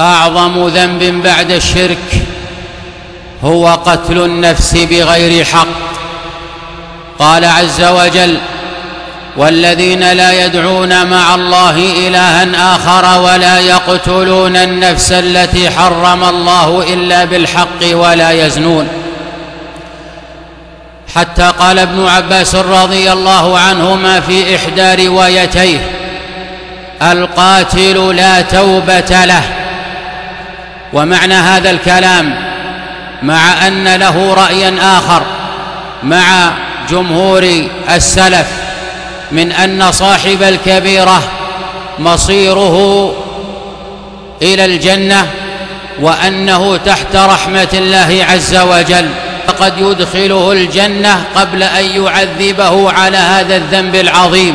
أعظم ذنب بعد الشرك هو قتل النفس بغير حق. قال عز وجل والذين لا يدعون مع الله إلها آخر ولا يقتلون النفس التي حرم الله إلا بالحق ولا يزنون. حتى قال ابن عباس رضي الله عنهما في إحدى روايتيه القاتل لا توبة له. ومعنى هذا الكلام مع أن له رأيا آخر مع جمهور السلف من أن صاحب الكبيرة مصيره إلى الجنة وأنه تحت رحمة الله عز وجل. فقد يدخله الجنة قبل أن يعذبه على هذا الذنب العظيم.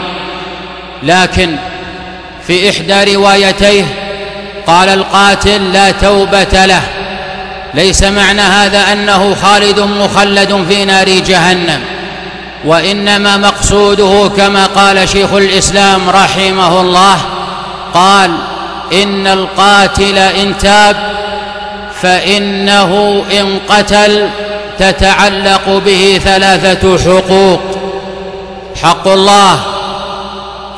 لكن في إحدى روايتيه قال القاتل لا توبة له. ليس معنى هذا أنه خالد مخلد في نار جهنم وإنما مقصوده كما قال شيخ الإسلام رحمه الله قال إن القاتل إن تاب فإنه إن قتل تتعلق به ثلاثة حقوق حق الله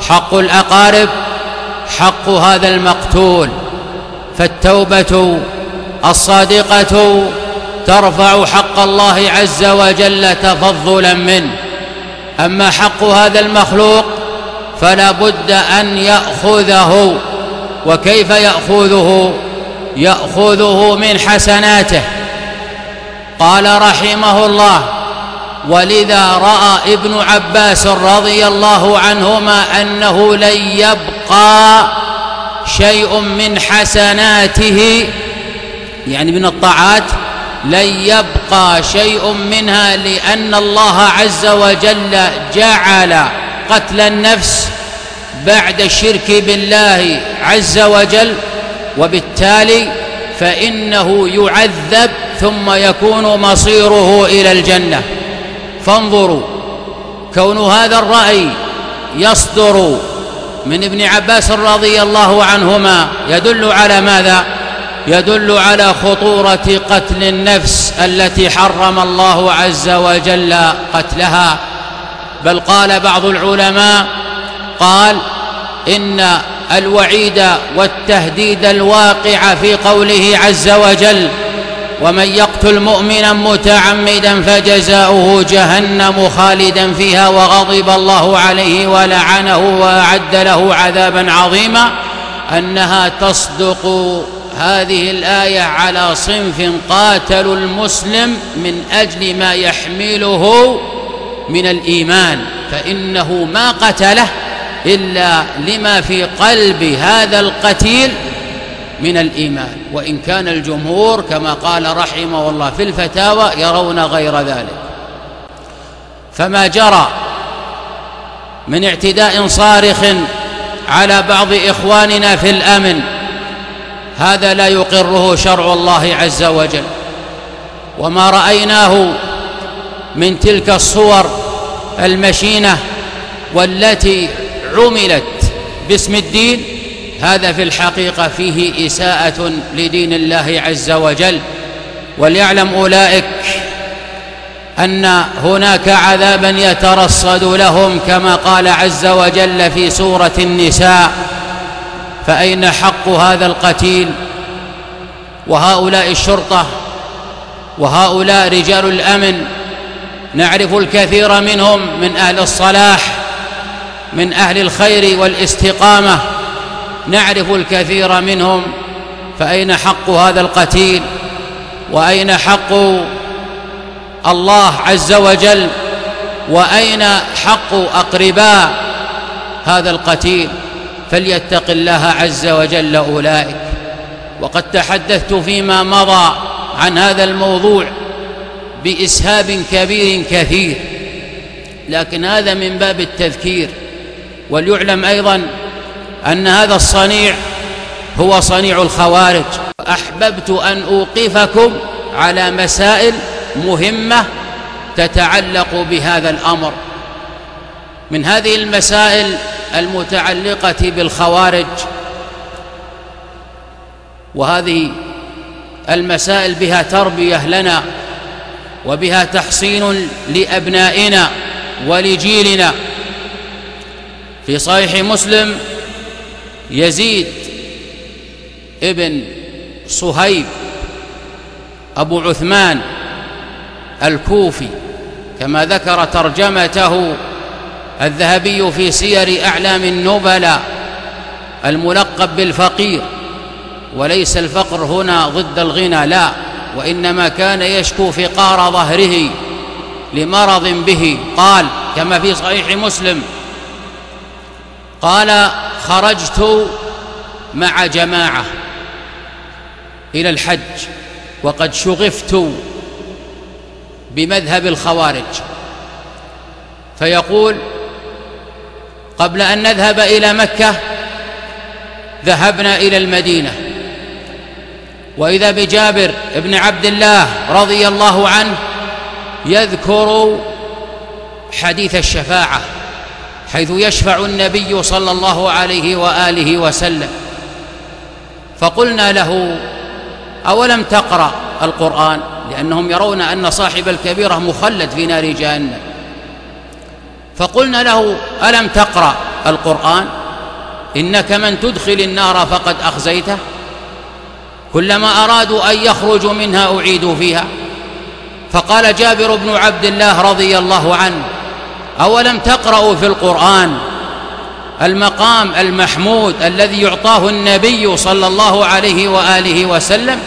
حق الأقارب حق هذا المقتول. فالتوبة الصادقة ترفع حق الله عز وجل تفضلا منه. أما حق هذا المخلوق فلا بد أن يأخذه. وكيف يأخذه؟ يأخذه من حسناته. قال رحمه الله ولذا رأى ابن عباس رضي الله عنهما أنه لن يبقى شيء من حسناته يعني من الطاعات لن يبقى شيء منها لأن الله عز وجل جعل قتل النفس بعد الشرك بالله عز وجل وبالتالي فإنه يعذب ثم يكون مصيره إلى الجنة. فانظروا كون هذا الرأي يصدر من ابن عباس رضي الله عنهما يدل على ماذا؟ يدل على خطورة قتل النفس التي حرم الله عز وجل قتلها. بل قال بعض العلماء قال إن الوعيد والتهديد الواقع في قوله عز وجل ومن يقتل مؤمنا متعمدا فجزاؤه جهنم خالدا فيها وغضب الله عليه ولعنه وأعد له عذابا عظيما أنها تصدق هذه الآية على صنف قاتلوا المسلم من أجل ما يحمله من الإيمان فإنه ما قتله إلا لما في قلب هذا القتيل من الإيمان وإن كان الجمهور كما قال رحمه الله في الفتاوى يرون غير ذلك. فما جرى من اعتداء صارخ على بعض إخواننا في الأمن هذا لا يقره شرع الله عز وجل. وما رأيناه من تلك الصور المشينة والتي عملت باسم الدين هذا في الحقيقة فيه إساءة لدين الله عز وجل وليعلم أولئك أن هناك عذابا يترصد لهم كما قال عز وجل في سورة النساء فأين حق هذا القتيل؟ وهؤلاء الشرطة وهؤلاء رجال الأمن نعرف الكثير منهم من أهل الصلاح من أهل الخير والاستقامة نعرف الكثير منهم فأين حق هذا القتيل وأين حق الله عز وجل وأين حق أقرباء هذا القتيل فليتق الله عز وجل أولئك. وقد تحدثت فيما مضى عن هذا الموضوع بإسهاب كبير كثير لكن هذا من باب التذكير وليعلم أيضا أن هذا الصنيع هو صنيع الخوارج. أحببت أن أوقفكم على مسائل مهمة تتعلق بهذا الأمر. من هذه المسائل المتعلقة بالخوارج وهذه المسائل بها تربية لنا وبها تحصين لأبنائنا ولجيلنا. في صحيح مسلم يزيد ابن صهيب أبو عثمان الكوفي كما ذكر ترجمته الذهبي في سير أعلام النبلاء الملقب بالفقير وليس الفقر هنا ضد الغنى لا وإنما كان يشكو فقار ظهره لمرض به. قال كما في صحيح مسلم قال خرجت مع جماعة إلى الحج وقد شغفت بمذهب الخوارج. فيقول قبل أن نذهب إلى مكة ذهبنا إلى المدينة. وإذا بجابر بن عبد الله رضي الله عنه يذكر حديث الشفاعة. حيث يشفع النبي صلى الله عليه وآله وسلم. فقلنا له أولم تقرأ القرآن؟ لأنهم يرون أن صاحب الكبيرة مخلد في نار جهنم. فقلنا له ألم تقرأ القرآن؟ إنك من تدخل النار فقد أخزيته. كلما أرادوا أن يخرجوا منها أعيدوا فيها. فقال جابر بن عبد الله رضي الله عنه أولم تقرأوا في القرآن المقام المحمود الذي يعطاه النبي صلى الله عليه وآله وسلم؟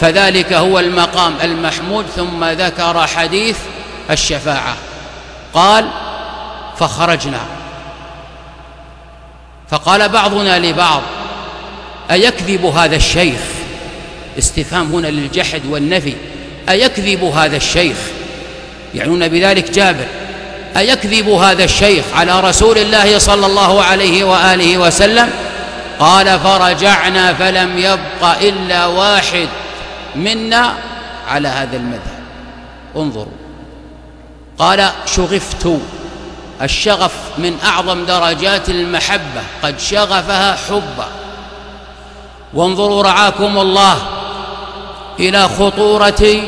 فذلك هو المقام المحمود ثم ذكر حديث الشفاعة. قال فخرجنا. فقال بعضنا لبعض أيكذب هذا الشيخ؟ استفهام هنا للجحد والنفي. أيكذب هذا الشيخ؟ يعنون بذلك جابر. أيكذب هذا الشيخ على رسول الله صلى الله عليه وآله وسلم؟ قال فرجعنا فلم يبق إلا واحد منا على هذا المذهب. انظروا. قال شغفت. الشغف من أعظم درجات المحبة. قد شغفها حبا وانظروا رعاكم الله إلى خطورة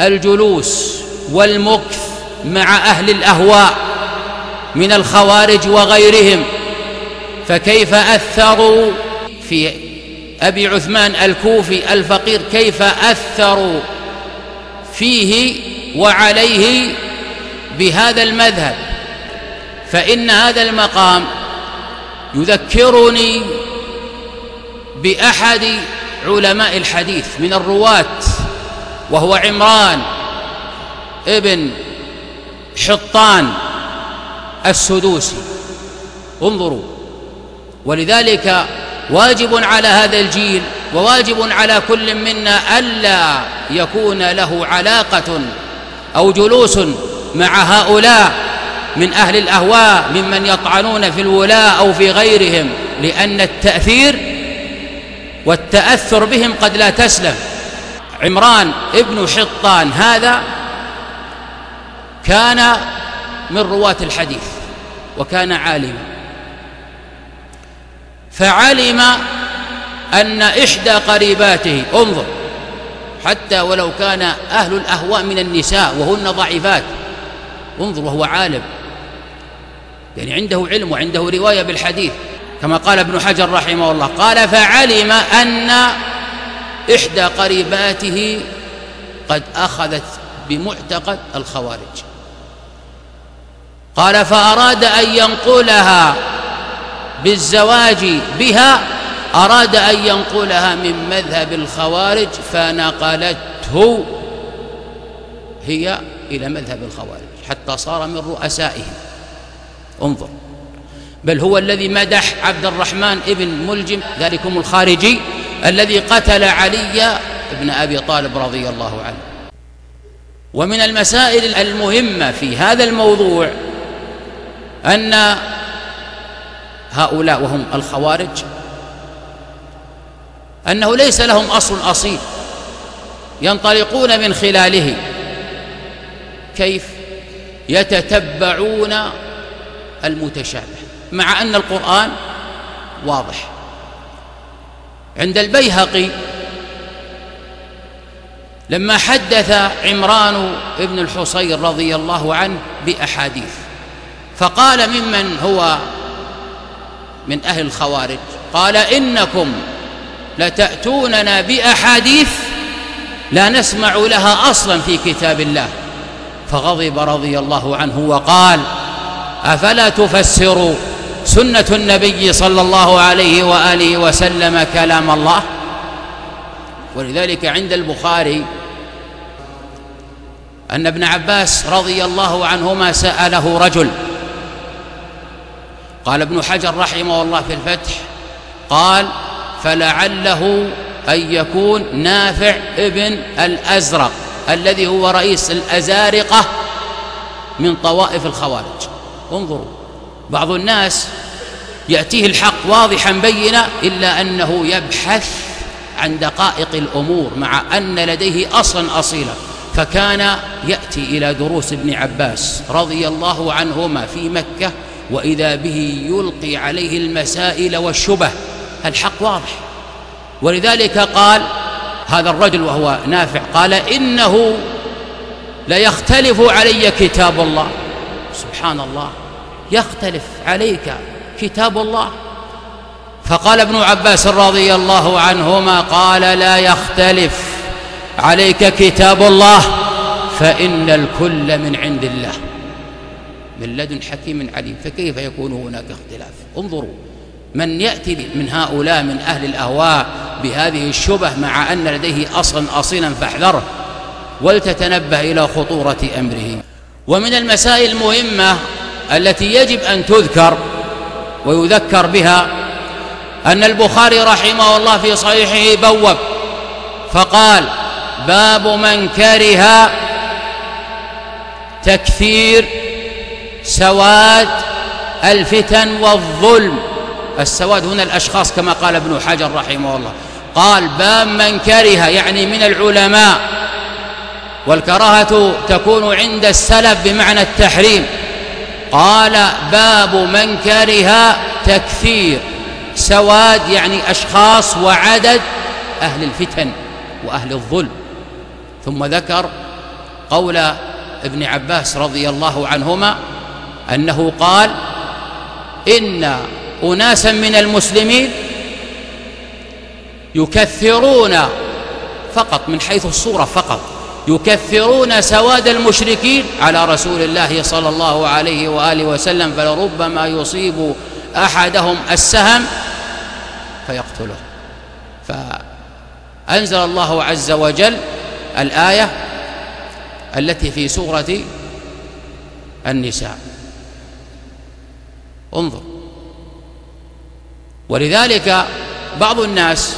الجلوس والمكث مع أهل الأهواء من الخوارج وغيرهم فكيف أثروا في أبي عثمان الكوفي الفقير؟ كيف أثروا فيه وعليه بهذا المذهب؟ فإن هذا المقام يذكرني بأحد علماء الحديث من الرواة وهو عمران ابن حطان السدوسي. انظروا. ولذلك واجب على هذا الجيل وواجب على كل منا ألا يكون له علاقة أو جلوس مع هؤلاء من أهل الأهواء ممن يطعنون في الولاء أو في غيرهم لأن التأثير والتأثر بهم قد لا تسلم. عمران ابن حطان هذا كان من رواة الحديث وكان عالما. فعلم أن إحدى قريباته انظر حتى ولو كان أهل الأهواء من النساء وهن ضعيفات انظر وهو عالم. يعني عنده علم وعنده رواية بالحديث كما قال ابن حجر رحمه الله. قال فعلم أن إحدى قريباته قد أخذت بمعتقد الخوارج. قال فأراد أن ينقلها بالزواج بها أراد أن ينقلها من مذهب الخوارج فنقلته هي إلى مذهب الخوارج حتى صار من رؤسائهم. انظر بل هو الذي مدح عبد الرحمن ابن ملجم ذلكم الخارجي الذي قتل علي ابن أبي طالب رضي الله عنه. ومن المسائل المهمة في هذا الموضوع أن هؤلاء وهم الخوارج أنه ليس لهم أصل أصيل ينطلقون من خلاله كيف؟ يتتبعون المتشابه مع أن القرآن واضح. عند البيهقي لما حدث عمران بن الحصين رضي الله عنه بأحاديث فقال ممن هو من أهل الخوارج؟ قال إنكم لتأتوننا بأحاديث لا نسمع لها أصلا في كتاب الله. فغضب رضي الله عنه وقال أفلا تفسروا سنة النبي صلى الله عليه وآله وسلم كلام الله؟ ولذلك عند البخاري أن ابن عباس رضي الله عنهما سأله رجل قال ابن حجر رحمه الله في الفتح قال فلعله أن يكون نافع ابن الأزرق الذي هو رئيس الأزارقة من طوائف الخوارج. انظروا بعض الناس يأتيه الحق واضحا بينا إلا أنه يبحث عن دقائق الأمور مع أن لديه أصلا أصيلا. فكان يأتي إلى دروس ابن عباس رضي الله عنهما في مكة وإذا به يلقي عليه المسائل والشبه الحق واضح. ولذلك قال هذا الرجل وهو نافع قال إنه ليختلف علي كتاب الله. سبحان الله يختلف عليك كتاب الله. فقال ابن عباس رضي الله عنهما قال لا يختلف عليك كتاب الله فإن الكل من عند الله. من لدن حكيم عليم. فكيف يكون هناك اختلاف؟ انظروا. من يأتي من هؤلاء من أهل الأهواء بهذه الشبه مع أن لديه أصلا أصيلا فاحذره ولتتنبه إلى خطورة أمره. ومن المسائل المهمة التي يجب أن تذكر ويذكر بها أن البخاري رحمه الله في صحيحه بوب فقال باب من كره تكثير سواد الفتن والظلم. السواد هنا الأشخاص كما قال ابن حجر رحمه الله. قال باب من كره يعني من العلماء. والكراهة تكون عند السلف بمعنى التحريم. قال باب من كره تكثير. سواد يعني أشخاص وعدد أهل الفتن وأهل الظلم. ثم ذكر قول ابن عباس رضي الله عنهما أنه قال إن أناسا من المسلمين يكثرون فقط من حيث الصورة فقط يكثرون سواد المشركين على رسول الله صلى الله عليه وآله وسلم فلربما يصيب أحدهم السهم فيقتله. فأنزل الله عز وجل الآية التي في سورة النساء. انظر. ولذلك بعض الناس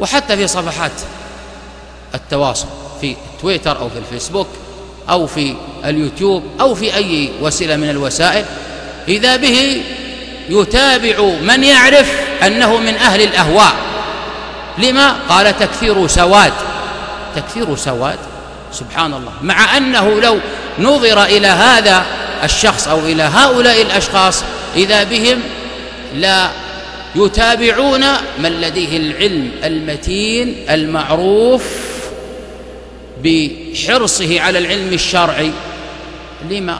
وحتى في صفحات التواصل في تويتر أو في الفيسبوك أو في اليوتيوب أو في أي وسيلة من الوسائل إذا به يتابع من يعرف أنه من أهل الأهواء. لما؟ قال تكثير سواد. تكثير سواد؟ سبحان الله. مع أنه لو نظر إلى هذا الشخص أو إلى هؤلاء الأشخاص إذا بهم لا يتابعون من لديه العلم المتين المعروف بحرصه على العلم الشرعي. لما؟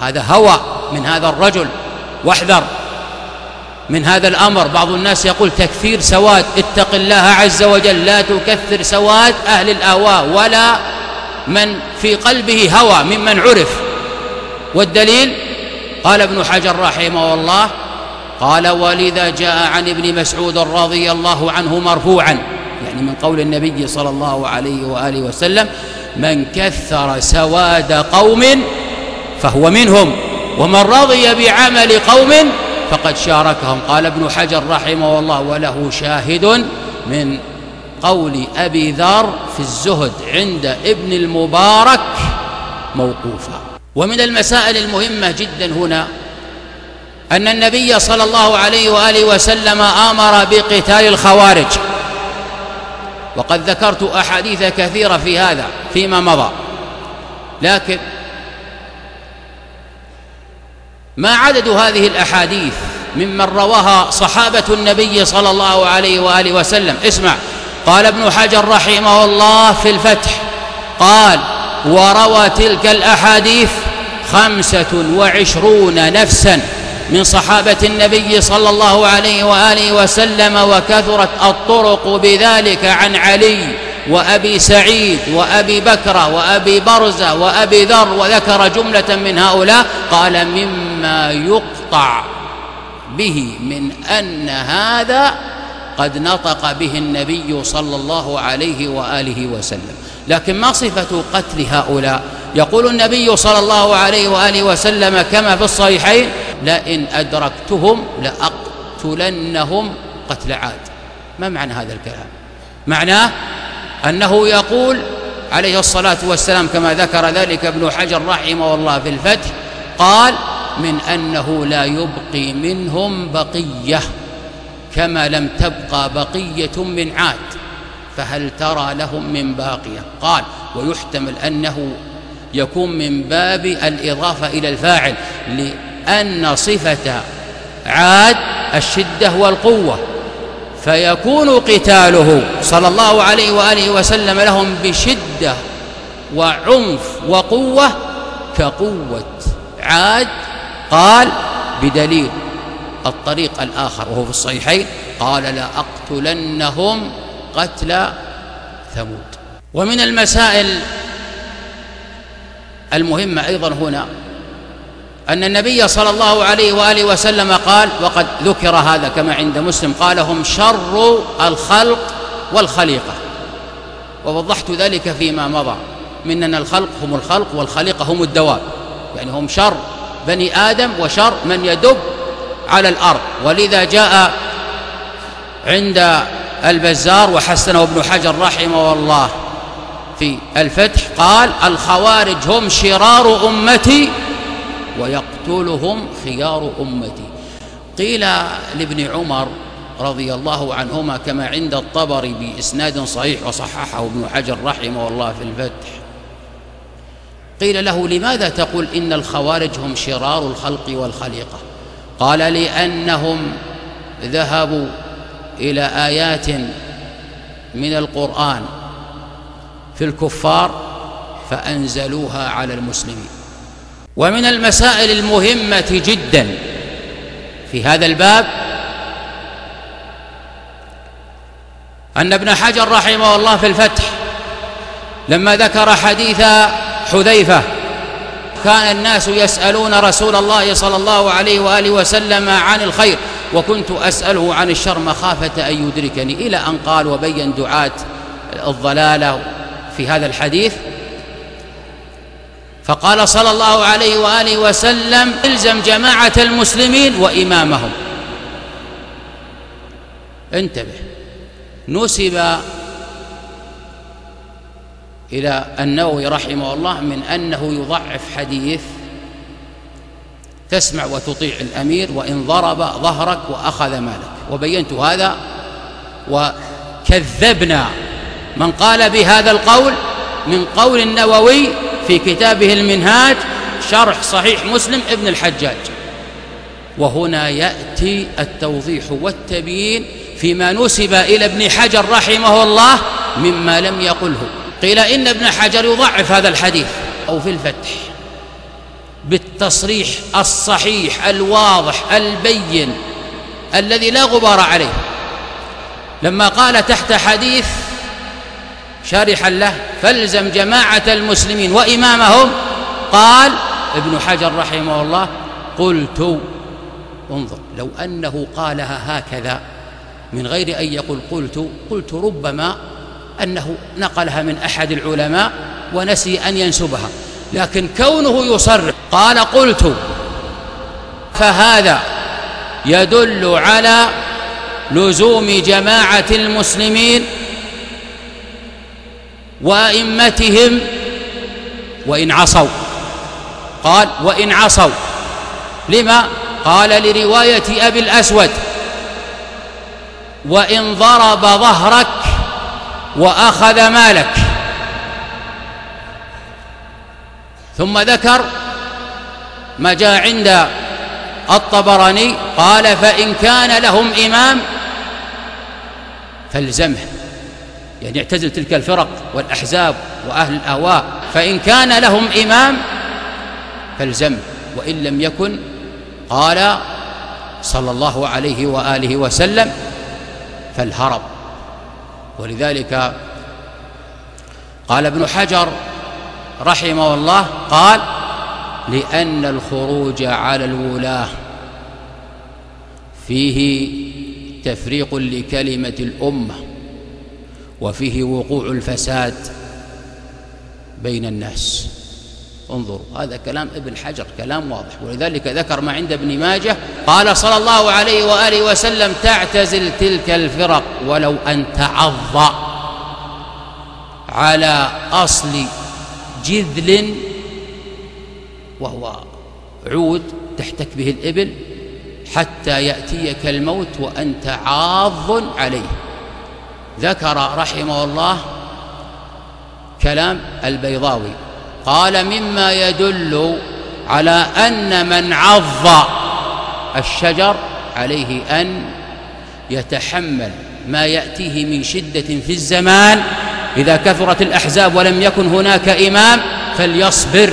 هذا هوى من هذا الرجل. واحذر. من هذا الأمر. بعض الناس يقول تكثير سواد. اتق الله عز وجل. لا تكثر سواد أهل الأهواء ولا من في قلبه هوى ممن عرف. والدليل؟ قال ابن حجر رحمه الله قال ولذا جاء عن ابن مسعود رضي الله عنه مرفوعا يعني من قول النبي صلى الله عليه وآله وسلم من كثر سواد قوم فهو منهم ومن رضي بعمل قوم فقد شاركهم. قال ابن حجر رحمه الله وله شاهد من قول أبي ذر في الزهد عند ابن المبارك موقوفا. ومن المسائل المهمة جدا هنا أن النبي صلى الله عليه وآله وسلم آمر بقتال الخوارج. وقد ذكرت أحاديث كثيرة في هذا فيما مضى. لكن ما عدد هذه الأحاديث ممن رواها صحابة النبي صلى الله عليه وآله وسلم؟ اسمع. قال ابن حجر رحمه الله في الفتح قال وروى تلك الأحاديث خمسة وعشرون نفسا من صحابة النبي صلى الله عليه وآله وسلم وكثرت الطرق بذلك عن علي وأبي سعيد وأبي بكر وأبي برزة وأبي ذر وذكر جملة من هؤلاء قال مما يقطع به من أن هذا قد نطق به النبي صلى الله عليه وآله وسلم. لكن ما صفة قتل هؤلاء؟ يقول النبي صلى الله عليه وآله وسلم كما في الصحيحين لئن أدركتهم لأقتلنهم قتل عاد. ما معنى هذا الكلام؟ معناه أنه يقول عليه الصلاة والسلام كما ذكر ذلك ابن حجر رحمه الله في الفتح قال من أنه لا يبقي منهم بقية كما لم تبقى بقية من عاد. فهل ترى لهم من باقية؟ قال ويحتمل أنه يكون من باب الإضافة إلى الفاعل لأن صفة عاد الشدة والقوة فيكون قتاله صلى الله عليه وآله وسلم لهم بشدة وعنف وقوة كقوة عاد. قال بدليل الطريق الآخر وهو في الصحيحين قال لأقتلنهم قتل ثمود. ومن المسائل المهمة أيضا هنا أن النبي صلى الله عليه وآله وسلم قال وقد ذكر هذا كما عند مسلم قال هم شر الخلق والخليقة. ووضحت ذلك فيما مضى من أن الخلق هم الخلق والخليقة هم الدواب يعني هم شر بني آدم وشر من يدب على الأرض. ولذا جاء عند البزار وحسنه ابن حجر رحمه الله. في الفتح قال الخوارج هم شرار أمتي ويقتلهم خيار أمتي. قيل لابن عمر رضي الله عنهما كما عند الطبري بإسناد صحيح وصححه ابن حجر رحمه الله في الفتح. قيل له لماذا تقول إن الخوارج هم شرار الخلق والخليقة؟ قال لأنهم ذهبوا إلى آيات من القرآن في الكفار فأنزلوها على المسلمين. ومن المسائل المهمة جدا في هذا الباب أن ابن حجر رحمه الله في الفتح لما ذكر حديث حذيفة كان الناس يسألون رسول الله صلى الله عليه وآله وسلم عن الخير وكنت أسأله عن الشر مخافة أن يدركني. إلى أن قال وبين دعاة الضلالة في هذا الحديث فقال صلى الله عليه وآله وسلم إلزم جماعة المسلمين وإمامهم. انتبه. نسب إلى النووي رحمه الله من أنه يضعف حديث تسمع وتطيع الأمير وإن ضرب ظهرك وأخذ مالك. وبينت هذا وكذبنا. من قال بهذا القول؟ من قول النووي في كتابه المنهاج شرح صحيح مسلم ابن الحجاج. وهنا يأتي التوضيح والتبيين فيما نسب إلى ابن حجر رحمه الله مما لم يقله. قيل إن ابن حجر يضعف هذا الحديث أو في الفتح. بالتصريح الصحيح الواضح البين الذي لا غبار عليه. لما قال تحت حديث شارحا له فالزم جماعة المسلمين وإمامهم قال ابن حجر رحمه الله قلت انظر لو أنه قالها هكذا من غير أن يقول قلت قلت ربما أنه نقلها من أحد العلماء ونسي أن ينسبها. لكن كونه يصرح. قال قلت فهذا يدل على لزوم جماعة المسلمين وأئمتهم وإن عصوا. قال وإن عصوا. لما؟ قال لرواية أبي الأسود وإن ضرب ظهرك وأخذ مالك. ثم ذكر ما جاء عند الطبراني قال فإن كان لهم إمام فالزمه. يعني اعتزل تلك الفرق والأحزاب وأهل الأهواء. فإن كان لهم إمام فالزمه وإن لم يكن قال صلى الله عليه وآله وسلم فالهرب. ولذلك قال ابن حجر رحمه الله قال لأن الخروج على الولاة فيه تفريق لكلمة الأمة وفيه وقوع الفساد بين الناس. انظروا هذا كلام ابن حجر كلام واضح. ولذلك ذكر ما عند ابن ماجه قال صلى الله عليه وآله وسلم تعتزل تلك الفرق ولو أن تعض على أصل جذل وهو عود تحتك به الإبل حتى يأتيك الموت وأنت عاض عليه. ذكر رحمه الله كلام البيضاوي قال مما يدل على أن من عض الشجر عليه أن يتحمل ما يأتيه من شدة في الزمان إذا كثرت الأحزاب ولم يكن هناك إمام فليصبر.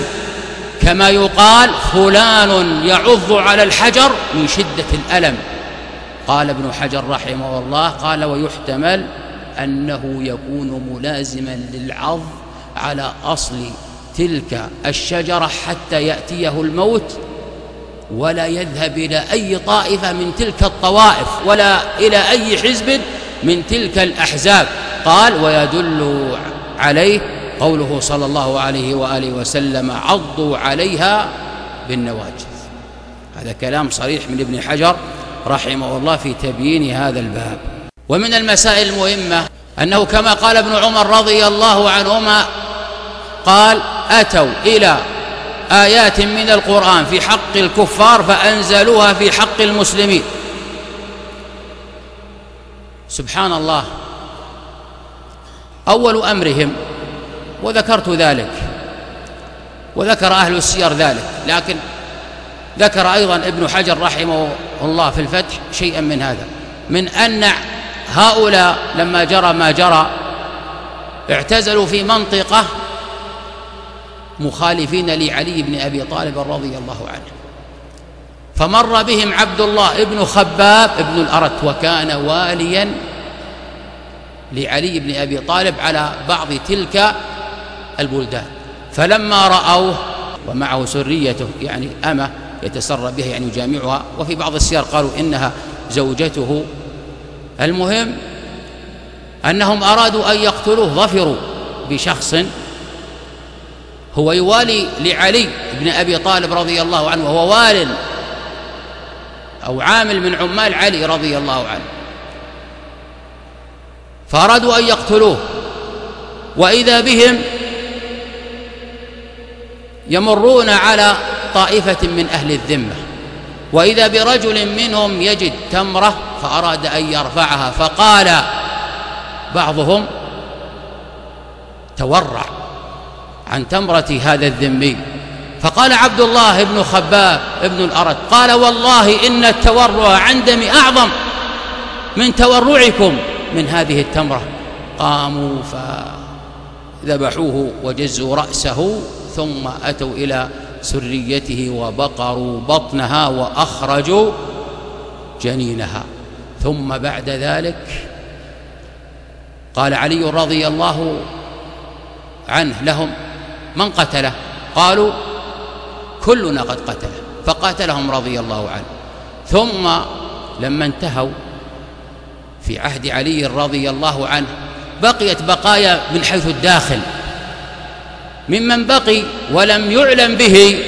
كما يقال فلان يعض على الحجر من شدة الألم. قال ابن حجر رحمه الله قال ويحتمل أنه يكون ملازما للعض على أصل تلك الشجرة حتى يأتيه الموت ولا يذهب إلى أي طائفة من تلك الطوائف ولا إلى أي حزب من تلك الأحزاب. قال ويدل عليه قوله صلى الله عليه وآله وسلم عضوا عليها بالنواجذ. هذا كلام صريح من ابن حجر رحمه الله في تبيين هذا الباب. ومن المسائل المهمة أنه كما قال ابن عمر رضي الله عنهما قال أتوا إلى آيات من القرآن في حق الكفار فأنزلوها في حق المسلمين. سبحان الله. أول أمرهم وذكرت ذلك وذكر أهل السير ذلك لكن ذكر أيضا ابن حجر رحمه الله في الفتح شيئا من هذا من أن هؤلاء لما جرى ما جرى اعتزلوا في منطقة مخالفين لعلي بن أبي طالب رضي الله عنه. فمر بهم عبد الله ابن خباب ابن الأرت وكان واليا لعلي بن أبي طالب على بعض تلك البلدان. فلما رأوه ومعه سريته يعني أمة يتسرى بها يعني يجامعها وفي بعض السير قالوا إنها زوجته. المهم أنهم أرادوا أن يقتلوه ظفروا بشخص هو يوالي لعلي بن أبي طالب رضي الله عنه وهو وال أو عامل من عمال علي رضي الله عنه. فأرادوا أن يقتلوه. وإذا بهم يمرون على طائفة من أهل الذمة. وإذا برجل منهم يجد تمرة فأراد أن يرفعها فقال بعضهم تورع عن تمرة هذا الذمي. فقال عبد الله بن خباب ابن الأرد قال والله إن التورع عندي أعظم من تورعكم. من هذه التمرة. قاموا فذبحوه وجزوا رأسه ثم أتوا إلى سريته وبقروا بطنها وأخرجوا جنينها. ثم بعد ذلك قال علي رضي الله عنه لهم من قتله؟ قالوا كلنا قد قتله. فقاتلهم رضي الله عنه. ثم لما انتهوا في عهد علي رضي الله عنه بقيت بقايا من حيث الداخل. ممن بقي ولم يعلم به.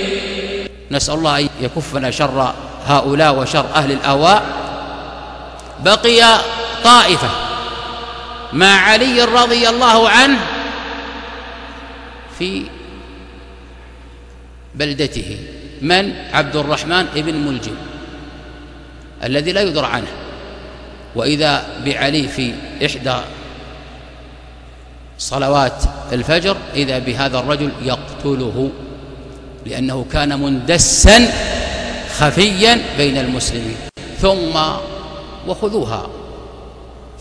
نسأل الله أن يكفنا شر هؤلاء وشر أهل الأهواء بقي طائفة مع علي رضي الله عنه في بلدته من عبد الرحمن بن ملجم الذي لا يدرى عنه. وإذا بعلي في إحدى صلوات الفجر إذا بهذا الرجل يقتله لأنه كان مندسا خفيا بين المسلمين. ثم وخذوها.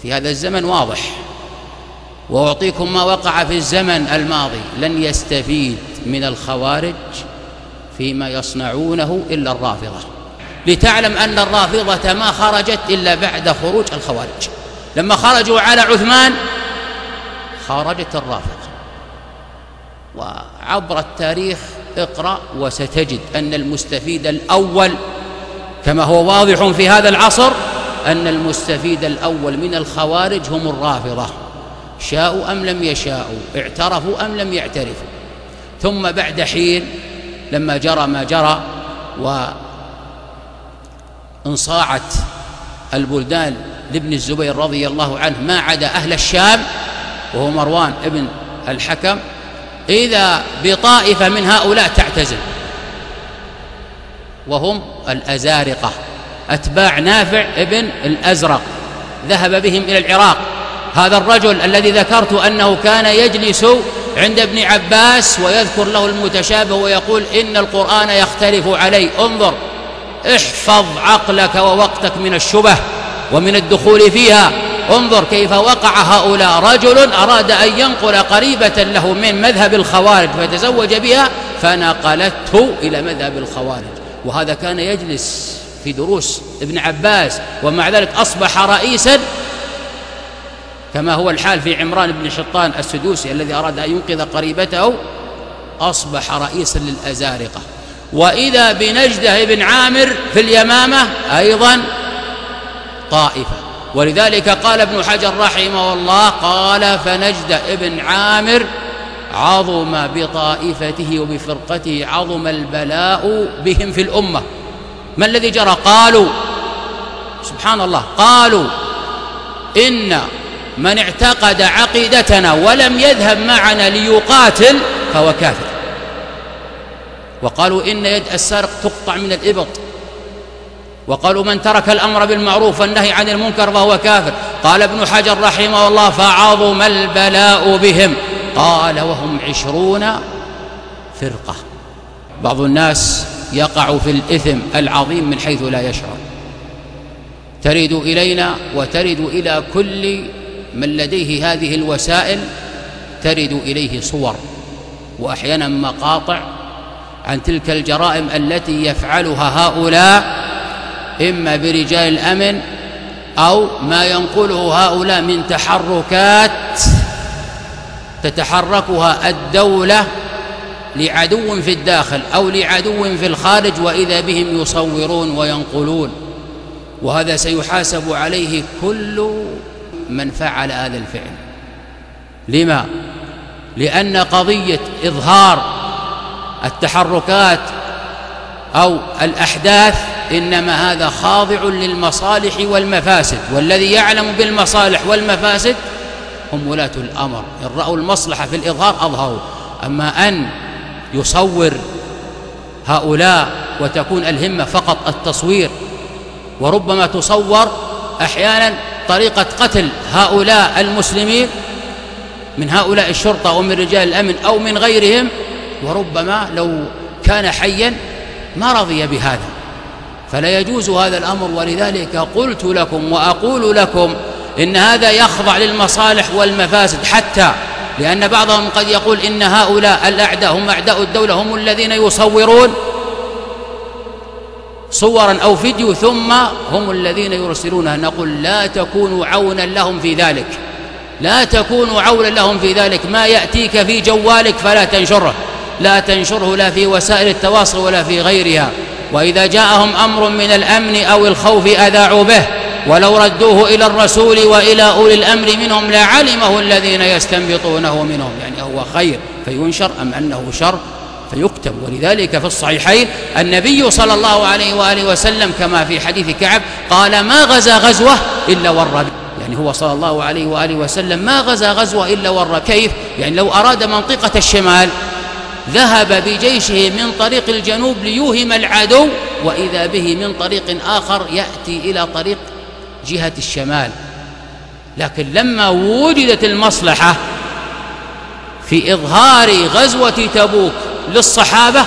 في هذا الزمن واضح. وأعطيكم ما وقع في الزمن الماضي. لن يستفيد من الخوارج فيما يصنعونه إلا الرافضة. لتعلم أن الرافضة ما خرجت إلا بعد خروج الخوارج. لما خرجوا على عثمان خرجت الرافضة. وعبر التاريخ اقرأ وستجد أن المستفيد الأول كما هو واضح في هذا العصر أن المستفيد الأول من الخوارج هم الرافضة. شاءوا أم لم يشاءوا اعترفوا أم لم يعترفوا. ثم بعد حين لما جرى ما جرى وانصاعت البلدان لابن الزبير رضي الله عنه ما عدا أهل الشام وهو مروان ابن الحكم إذا بطائفة من هؤلاء تعتزل. وهم الأزارقة. أتباع نافع ابن الأزرق. ذهب بهم إلى العراق. هذا الرجل الذي ذكرت أنه كان يجلس عند ابن عباس ويذكر له المتشابه ويقول إن القرآن يختلف علي. انظر. احفظ عقلك ووقتك من الشبه ومن الدخول فيها. انظر كيف وقع هؤلاء. رجل أراد أن ينقل قريبة له من مذهب الخوارج فتزوج بها فنقلته إلى مذهب الخوارج. وهذا كان يجلس في دروس ابن عباس ومع ذلك أصبح رئيسا كما هو الحال في عمران بن شطان السدوسي الذي أراد أن ينقذ قريبته أصبح رئيسا للأزارقة. وإذا بنجدة بن عامر في اليمامة أيضا طائفة. ولذلك قال ابن حجر رحمه الله قال فنجد ابن عامر عظم بطائفته وبفرقته عظم البلاء بهم في الأمة. ما الذي جرى؟ قالوا سبحان الله قالوا إن من اعتقد عقيدتنا ولم يذهب معنا ليقاتل فهو كافر. وقالوا إن يد السارق تقطع من الإبط. وقالوا من ترك الأمر بالمعروف والنهي عن المنكر فهو كافر. قال ابن حجر رحمه الله فعظم البلاء بهم. قال وهم عشرون فرقة. بعض الناس يقع في الإثم العظيم من حيث لا يشعر. ترد إلينا وترد إلى كل من لديه هذه الوسائل ترد إليه صور. وأحيانا مقاطع عن تلك الجرائم التي يفعلها هؤلاء إما برجال الأمن أو ما ينقله هؤلاء من تحركات تتحركها الدولة لعدو في الداخل أو لعدو في الخارج وإذا بهم يصورون وينقلون. وهذا سيحاسب عليه كل من فعل هذا الفعل. لما؟ لأن قضية إظهار التحركات أو الأحداث إنما هذا خاضع للمصالح والمفاسد. والذي يعلم بالمصالح والمفاسد هم ولاة الأمر. إن رأوا المصلحة في الإظهار أظهروا. أما أن يصور هؤلاء وتكون الهمة فقط التصوير وربما تصور أحيانا طريقة قتل هؤلاء المسلمين من هؤلاء الشرطة ومن رجال الأمن أو من غيرهم وربما لو كان حيا ما رضي بهذا. فلا يجوز هذا الأمر. ولذلك قلت لكم وأقول لكم إن هذا يخضع للمصالح والمفاسد حتى لأن بعضهم قد يقول إن هؤلاء الأعداء هم أعداء الدولة هم الذين يصورون صورا أو فيديو ثم هم الذين يرسلونها نقول لا تكونوا عونا لهم في ذلك. لا تكونوا عونا لهم في ذلك. ما يأتيك في جوالك فلا تنشره. لا تنشره لا في وسائل التواصل ولا في غيرها. وإذا جاءهم أمر من الأمن أو الخوف أذاعوا به. ولو ردوه إلى الرسول وإلى أولي الأمر منهم لعلمه الذين يستنبطونه منهم. يعني هو خير فينشر أم أنه شر فيكتب. ولذلك في الصحيحين النبي صلى الله عليه وآله وسلم كما في حديث كعب قال ما غزا غزوة إلا ور يعني هو صلى الله عليه وآله وسلم ما غزا غزوة إلا ور كيف؟ يعني لو أراد منطقة الشمال ذهب بجيشه من طريق الجنوب ليوهم العدو وإذا به من طريق آخر يأتي إلى طريق جهة الشمال. لكن لما وجدت المصلحة في إظهار غزوة تبوك للصحابة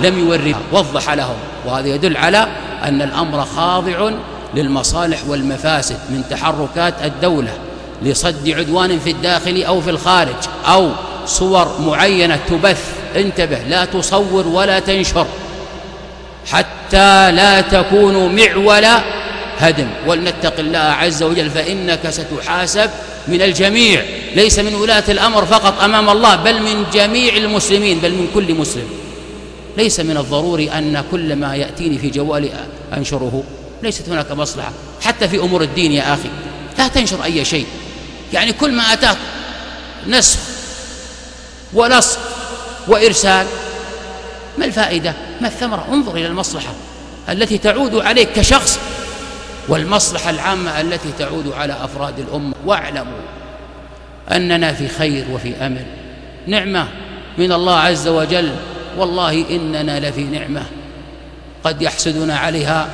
لم يورها وضح لهم. وهذا يدل على أن الأمر خاضع للمصالح والمفاسد من تحركات الدولة لصد عدوان في الداخل أو في الخارج أو صور معينة تبث. انتبه لا تصور ولا تنشر. حتى لا تكون معول هدم. ولنتق الله عز وجل فإنك ستحاسب من الجميع. ليس من ولاة الأمر فقط أمام الله بل من جميع المسلمين بل من كل مسلم. ليس من الضروري أن كل ما يأتيني في جوالي أنشره. ليست هناك مصلحة. حتى في أمور الدين يا أخي لا تنشر أي شيء. يعني كل ما أتاك نسخ ولصق وإرسال. ما الفائدة؟ ما الثمرة؟ انظر إلى المصلحة التي تعود عليك كشخص والمصلحة العامة التي تعود على أفراد الأمة. واعلموا أننا في خير وفي أمل. نعمة من الله عز وجل. والله إننا لفي نعمة. قد يحسدنا عليها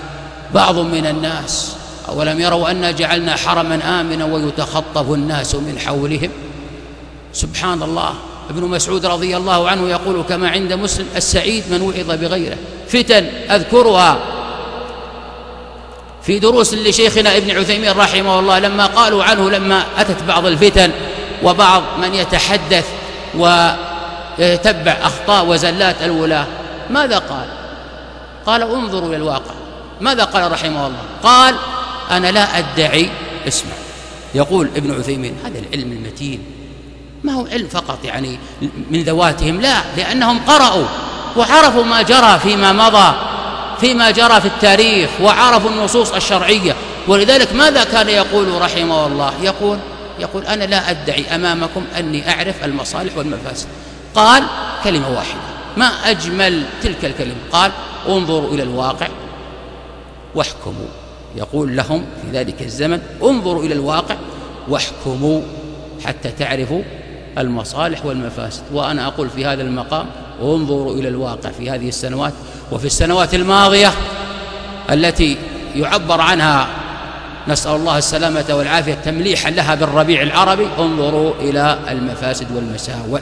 بعض من الناس. أولم يروا أنا جعلنا حرما آمنا ويتخطف الناس من حولهم؟ سبحان الله. ابن مسعود رضي الله عنه يقول كما عند مسلم السعيد من وعظ بغيره. فتن أذكرها. في دروس لشيخنا ابن عثيمين رحمه الله لما قالوا عنه لما أتت بعض الفتن وبعض من يتحدث ويتبع أخطاء وزلات الولاة ماذا قال؟ قال انظروا إلى الواقع. ماذا قال رحمه الله؟ قال أنا لا أدعي اسمع. يقول ابن عثيمين هذا العلم المتين. ما هو علم فقط يعني من ذواتهم لا لأنهم قرأوا وعرفوا ما جرى فيما مضى فيما جرى في التاريخ وعرفوا النصوص الشرعية. ولذلك ماذا كان يقول رحمه الله؟ يقول يقول أنا لا أدعي أمامكم أني أعرف المصالح والمفاسد. قال كلمة واحدة ما أجمل تلك الكلمة؟ قال انظروا إلى الواقع واحكموا. يقول لهم في ذلك الزمن انظروا إلى الواقع واحكموا حتى تعرفوا المصالح والمفاسد. وأنا أقول في هذا المقام انظروا إلى الواقع في هذه السنوات وفي السنوات الماضية التي يعبر عنها نسأل الله السلامة والعافية تمليحا لها بالربيع العربي. انظروا إلى المفاسد والمساوئ.